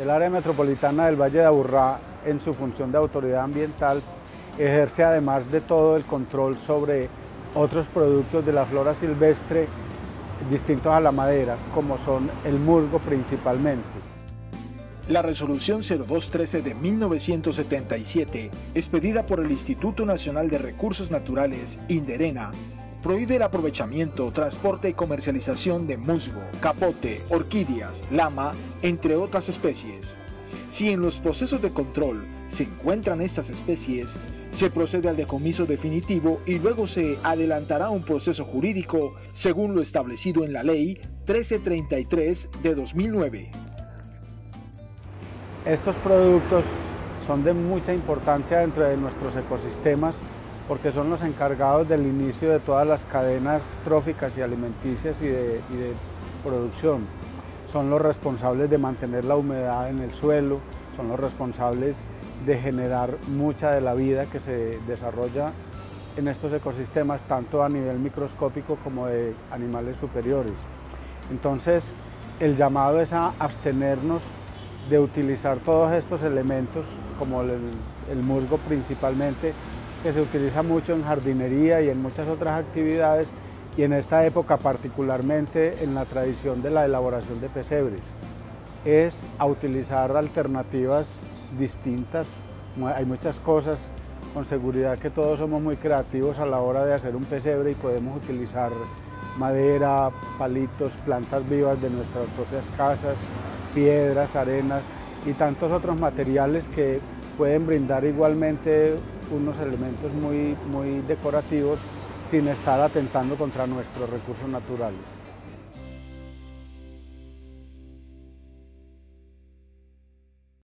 El área metropolitana del Valle de Aburrá, en su función de autoridad ambiental, ejerce además de todo el control sobre otros productos de la flora silvestre distintos a la madera, como son el musgo principalmente. La resolución 0213 de 1977, expedida por el Instituto Nacional de Recursos Naturales, Inderena, prohíbe el aprovechamiento, transporte y comercialización de musgo, capote, orquídeas, lama, entre otras especies. Si en los procesos de control se encuentran estas especies, se procede al decomiso definitivo y luego se adelantará un proceso jurídico según lo establecido en la Ley 1333 de 2009. Estos productos son de mucha importancia dentro de nuestros ecosistemas porque son los encargados del inicio de todas las cadenas tróficas y alimenticias y de, producción. Son los responsables de mantener la humedad en el suelo, son los responsables de generar mucha de la vida que se desarrolla en estos ecosistemas, tanto a nivel microscópico como de animales superiores. Entonces, el llamado es a abstenernos de utilizar todos estos elementos, como el, musgo principalmente, que se utiliza mucho en jardinería y en muchas otras actividades, y en esta época particularmente en la tradición de la elaboración de pesebres. Es a utilizar alternativas distintas, hay muchas cosas, con seguridad que todos somos muy creativos a la hora de hacer un pesebre y podemos utilizar madera, palitos, plantas vivas de nuestras propias casas, piedras, arenas y tantos otros materiales que pueden brindar igualmente unos elementos muy, muy decorativos sin estar atentando contra nuestros recursos naturales.